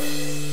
Bye.